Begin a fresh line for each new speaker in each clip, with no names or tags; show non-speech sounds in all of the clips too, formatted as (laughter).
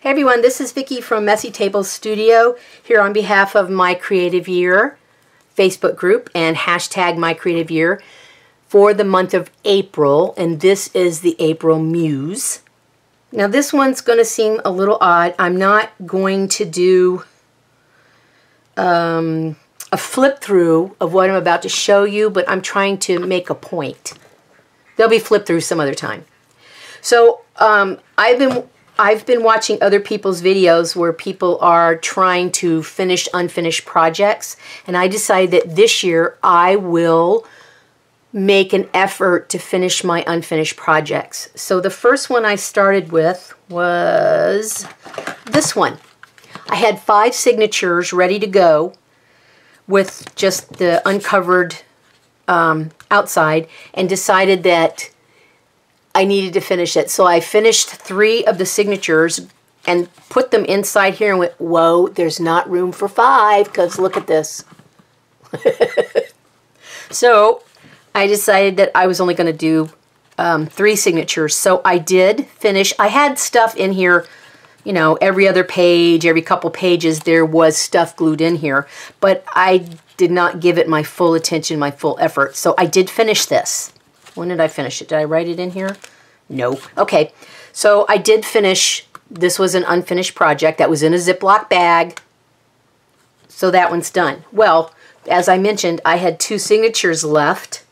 Hey everyone, this is Vicki from Messy Tables Studio here on behalf of My Creative Year Facebook group and hashtag My Creative Year for the month of April and this is the April Muse. Now this one's going to seem a little odd. I'm not going to do um, a flip through of what I'm about to show you but I'm trying to make a point. They'll be flipped through some other time. So um, I've been I've been watching other people's videos where people are trying to finish unfinished projects and I decided that this year I will make an effort to finish my unfinished projects. So the first one I started with was this one. I had five signatures ready to go with just the uncovered um, outside and decided that I needed to finish it. So I finished three of the signatures and put them inside here and went, whoa, there's not room for five because look at this. (laughs) so I decided that I was only going to do um, three signatures. So I did finish. I had stuff in here, you know, every other page, every couple pages, there was stuff glued in here. But I did not give it my full attention, my full effort. So I did finish this. When did I finish it? Did I write it in here? No. Okay. So I did finish. This was an unfinished project that was in a Ziploc bag. So that one's done. Well, as I mentioned, I had two signatures left.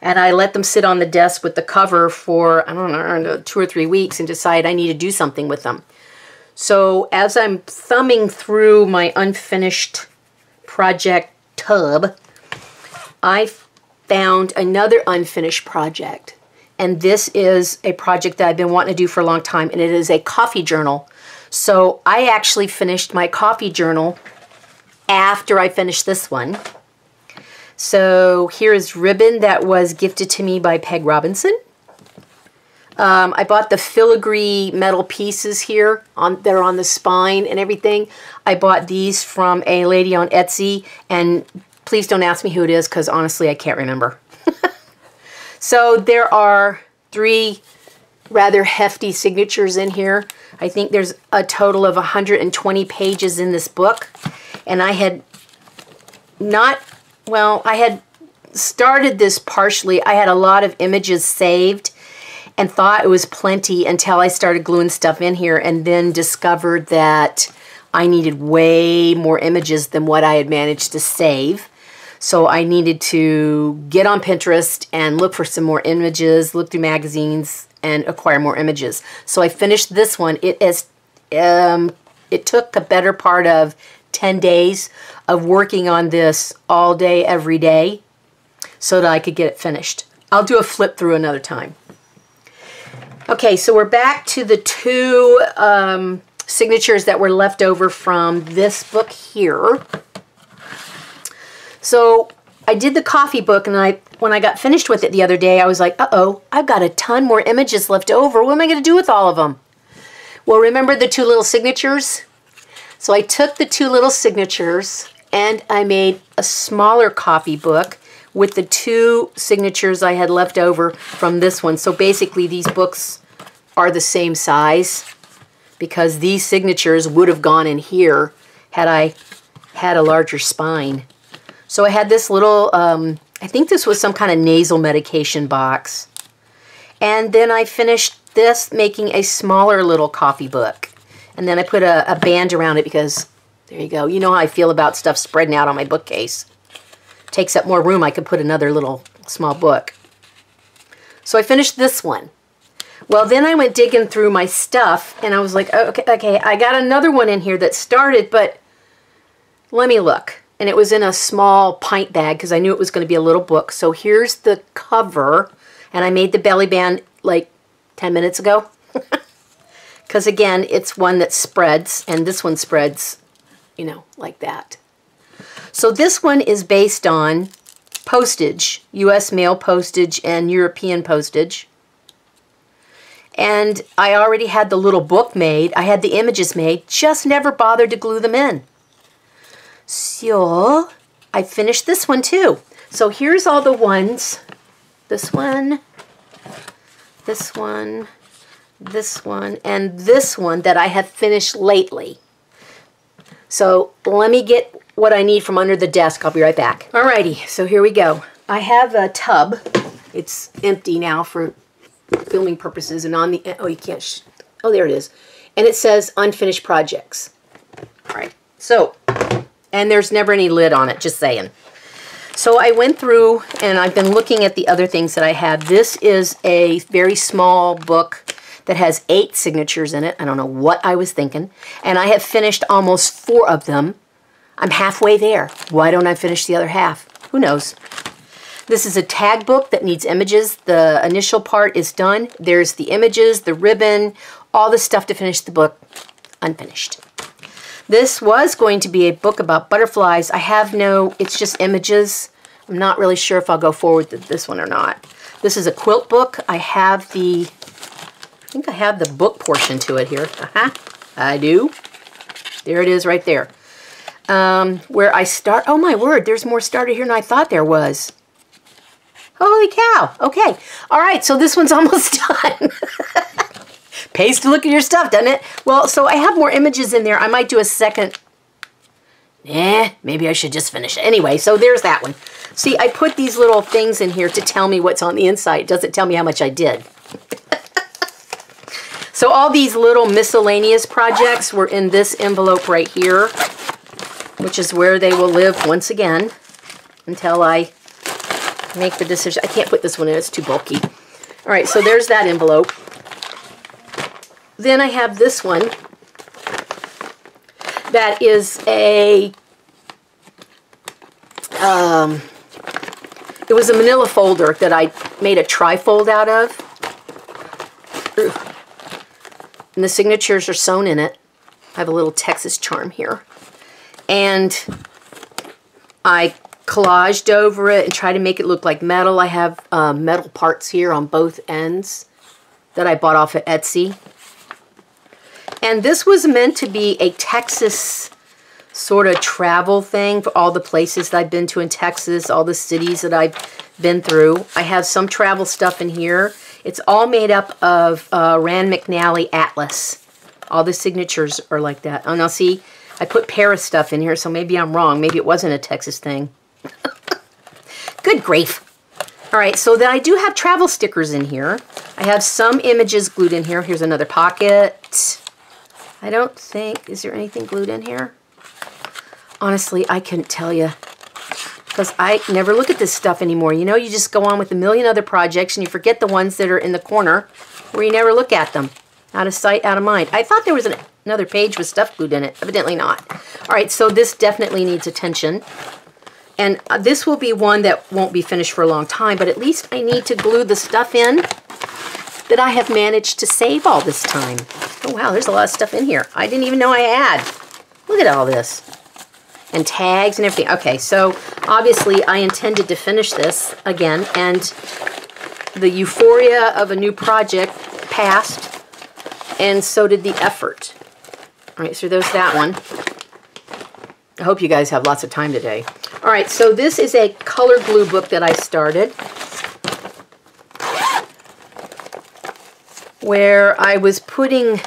And I let them sit on the desk with the cover for, I don't know, two or three weeks and decide I need to do something with them. So as I'm thumbing through my unfinished project tub, I found another unfinished project. And this is a project that I've been wanting to do for a long time, and it is a coffee journal. So I actually finished my coffee journal after I finished this one. So here is ribbon that was gifted to me by Peg Robinson. Um, I bought the filigree metal pieces here. On They're on the spine and everything. I bought these from a lady on Etsy, and Please don't ask me who it is because honestly I can't remember. (laughs) so there are three rather hefty signatures in here. I think there's a total of 120 pages in this book. And I had not, well, I had started this partially. I had a lot of images saved and thought it was plenty until I started gluing stuff in here and then discovered that I needed way more images than what I had managed to save. So I needed to get on Pinterest and look for some more images, look through magazines, and acquire more images. So I finished this one. It is, um, it took a better part of 10 days of working on this all day, every day, so that I could get it finished. I'll do a flip through another time. Okay, so we're back to the two um, signatures that were left over from this book here. So I did the coffee book and I when I got finished with it the other day, I was like, uh-oh, I've got a ton more images left over. What am I going to do with all of them? Well, remember the two little signatures? So I took the two little signatures and I made a smaller copy book with the two signatures I had left over from this one. So basically these books are the same size because these signatures would have gone in here had I had a larger spine. So I had this little, um, I think this was some kind of nasal medication box. And then I finished this making a smaller little coffee book. And then I put a, a band around it because, there you go. You know how I feel about stuff spreading out on my bookcase. Takes up more room. I could put another little small book. So I finished this one. Well, then I went digging through my stuff and I was like, okay, okay, I got another one in here that started, but let me look and it was in a small pint bag because I knew it was going to be a little book. So here's the cover, and I made the belly band like 10 minutes ago. (laughs) Because again, it's one that spreads, and this one spreads, you know, like that. So this one is based on postage, U.S. mail postage and European postage. And I already had the little book made. I had the images made, just never bothered to glue them in. So I finished this one too. So here's all the ones. This one, this one, this one, and this one that I have finished lately. So let me get what I need from under the desk. I'll be right back. Alrighty, so here we go. I have a tub. It's empty now for filming purposes, and on the, oh, you can't, oh, there it is. And it says unfinished projects. All right, so, and there's never any lid on it, just saying. So I went through and I've been looking at the other things that I have. This is a very small book that has eight signatures in it. I don't know what I was thinking. And I have finished almost four of them. I'm halfway there. Why don't I finish the other half? Who knows? This is a tag book that needs images. The initial part is done. There's the images, the ribbon, all the stuff to finish the book unfinished. This was going to be a book about butterflies. I have no, it's just images. I'm not really sure if I'll go forward with this one or not. This is a quilt book. I have the, I think I have the book portion to it here. Uh -huh, I do. There it is right there. Um, where I start, oh my word, there's more started here than I thought there was. Holy cow. Okay. All right, so this one's (laughs) almost done. Pays to look at your stuff, doesn't it? Well, so I have more images in there. I might do a second. Eh, maybe I should just finish it. Anyway, so there's that one. See, I put these little things in here to tell me what's on the inside. It doesn't tell me how much I did. (laughs) so all these little miscellaneous projects were in this envelope right here, which is where they will live once again until I make the decision. I can't put this one in. It's too bulky. All right, so there's that envelope. Then I have this one that is a, um, it was a manila folder that I made a trifold out of. And the signatures are sewn in it. I have a little Texas charm here. And I collaged over it and tried to make it look like metal. I have uh, metal parts here on both ends that I bought off at Etsy. And this was meant to be a Texas sort of travel thing for all the places that I've been to in Texas, all the cities that I've been through. I have some travel stuff in here. It's all made up of uh, Rand McNally Atlas. All the signatures are like that. Oh, now see, I put Paris stuff in here, so maybe I'm wrong. Maybe it wasn't a Texas thing. (laughs) Good grief. All right, so then I do have travel stickers in here. I have some images glued in here. Here's another pocket. I don't think, is there anything glued in here? Honestly, I couldn't tell you because I never look at this stuff anymore. You know, you just go on with a million other projects and you forget the ones that are in the corner where you never look at them. Out of sight, out of mind. I thought there was an, another page with stuff glued in it. Evidently not. All right, so this definitely needs attention. And uh, this will be one that won't be finished for a long time, but at least I need to glue the stuff in that I have managed to save all this time. Oh, wow, there's a lot of stuff in here. I didn't even know I had. Look at all this. And tags and everything. Okay, so obviously I intended to finish this again, and the euphoria of a new project passed, and so did the effort. All right, so there's that one. I hope you guys have lots of time today. All right, so this is a color glue book that I started. Where I was putting,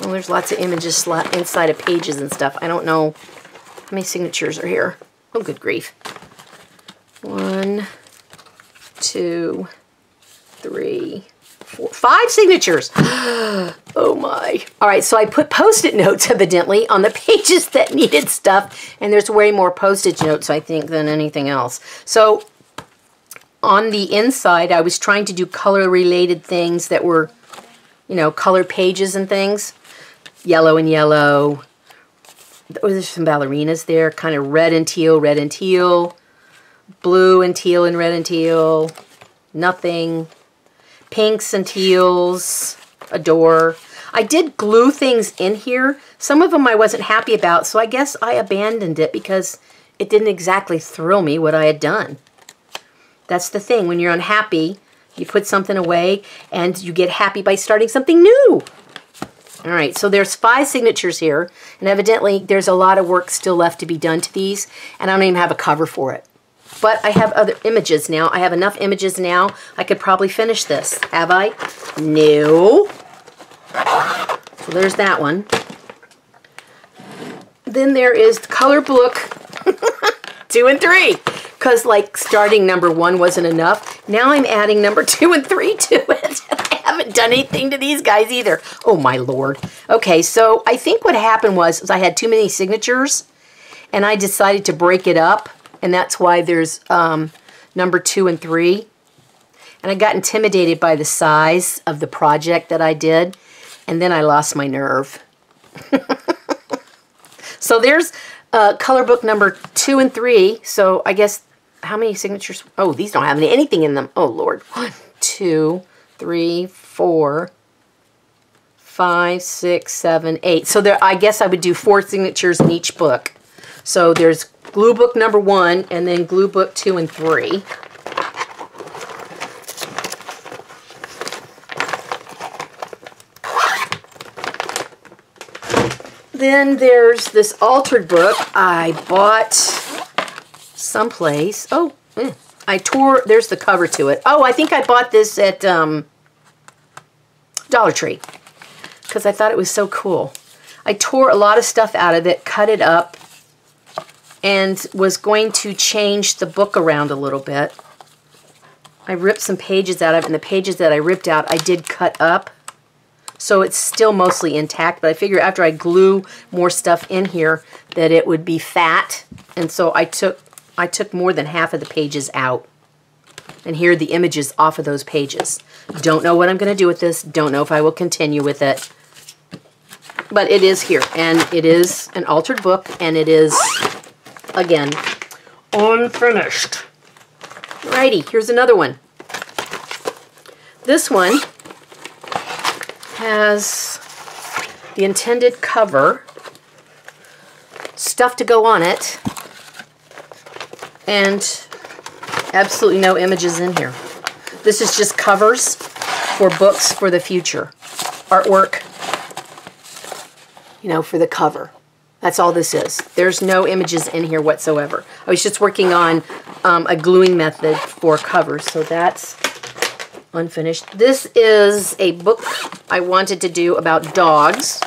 well, there's lots of images inside of pages and stuff. I don't know how many signatures are here. Oh, good grief. One, two, three, four, five signatures. (gasps) oh my. All right, so I put post-it (laughs) notes, evidently, on the pages that needed stuff, and there's way more post-it notes, I think, than anything else. So on the inside, I was trying to do color-related things that were, you know, color pages and things. Yellow and yellow. Oh, there's some ballerinas there. Kind of red and teal, red and teal. Blue and teal and red and teal. Nothing. Pinks and teals. Adore. I did glue things in here. Some of them I wasn't happy about, so I guess I abandoned it because it didn't exactly thrill me what I had done. That's the thing. When you're unhappy, you put something away and you get happy by starting something new. All right, so there's five signatures here, and evidently there's a lot of work still left to be done to these, and I don't even have a cover for it. but I have other images now. I have enough images now. I could probably finish this. Have I? No. So there's that one. Then there is color book (laughs) two and three. Because like starting number one wasn't enough. Now I'm adding number (laughs) two and three to it. (laughs) I haven't done anything to these guys either. Oh my lord. Okay, so I think what happened was, I had too many signatures and I decided to break it up. And that's why there's um, number two and three. And I got intimidated by the size of the project that I did. And then I lost my nerve. (laughs) so there's uh, color book number two and three. So I guess how many signatures? Oh, these don't have any, anything in them. Oh, Lord. One, two, three, four, five, six, seven, eight. So there, I guess I would do four signatures in each book. So there's glue book number one and then glue book two and three. Then there's this altered book I bought someplace. Oh, mm, I tore, there's the cover to it. Oh, I think I bought this at um, Dollar Tree because I thought it was so cool. I tore a lot of stuff out of it, cut it up, and was going to change the book around a little bit. I ripped some pages out of it, and the pages that I ripped out I did cut up so it's still mostly intact, but I figure after I glue more stuff in here that it would be fat. And so I took I took more than half of the pages out. And here are the images off of those pages. Don't know what I'm going to do with this. Don't know if I will continue with it. But it is here. And it is an altered book. And it is, again, unfinished. Righty, here's another one. This one has the intended cover, stuff to go on it, and absolutely no images in here. This is just covers for books for the future. Artwork, you know, for the cover. That's all this is. There's no images in here whatsoever. I was just working on um, a gluing method for covers, so that's unfinished. This is a book I wanted to do about dogs.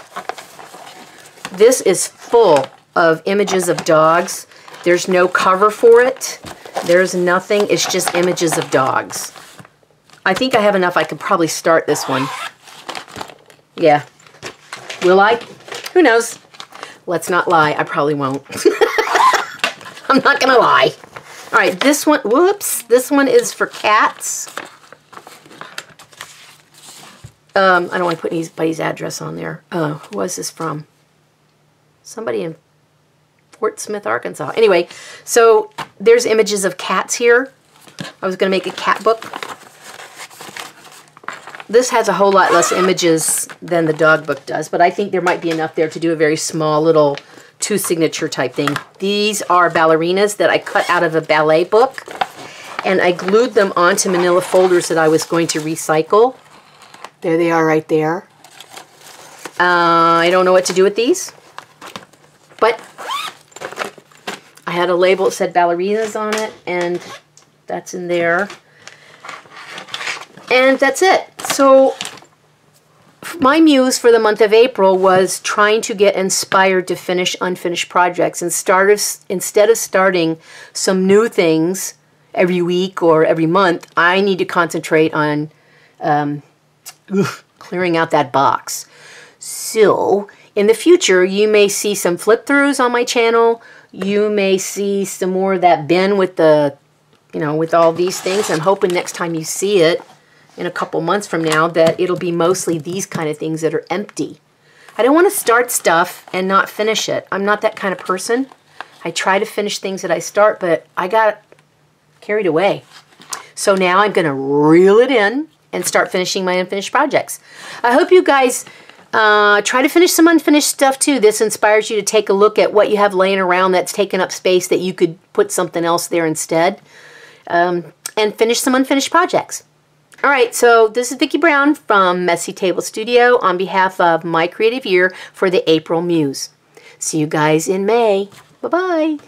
This is full of images of dogs. There's no cover for it. There's nothing. It's just images of dogs. I think I have enough. I could probably start this one. Yeah. Will I? Who knows? Let's not lie. I probably won't. (laughs) I'm not going to lie. All right, this one, whoops. This one is for cats. Um, I don't want to put anybody's address on there. Uh, who was this from? Somebody in Fort Smith, Arkansas. Anyway, so there's images of cats here. I was going to make a cat book. This has a whole lot less images than the dog book does, but I think there might be enough there to do a very small little two signature type thing. These are ballerinas that I cut out of a ballet book, and I glued them onto manila folders that I was going to recycle. There they are right there. Uh, I don't know what to do with these. But had a label that said ballerinas on it, and that's in there. And that's it. So my muse for the month of April was trying to get inspired to finish unfinished projects and start of, instead of starting some new things every week or every month, I need to concentrate on um, clearing out that box. So, in the future, you may see some flip throughs on my channel. You may see some more of that bin with the, you know, with all these things. I'm hoping next time you see it in a couple months from now that it'll be mostly these kind of things that are empty. I don't want to start stuff and not finish it. I'm not that kind of person. I try to finish things that I start, but I got carried away. So now I'm going to reel it in and start finishing my unfinished projects. I hope you guys uh, try to finish some unfinished stuff too. This inspires you to take a look at what you have laying around that's taken up space that you could put something else there instead. Um, and finish some unfinished projects. All right, so this is Vicki Brown from Messy Table Studio on behalf of my creative year for the April Muse. See you guys in May. Bye-bye.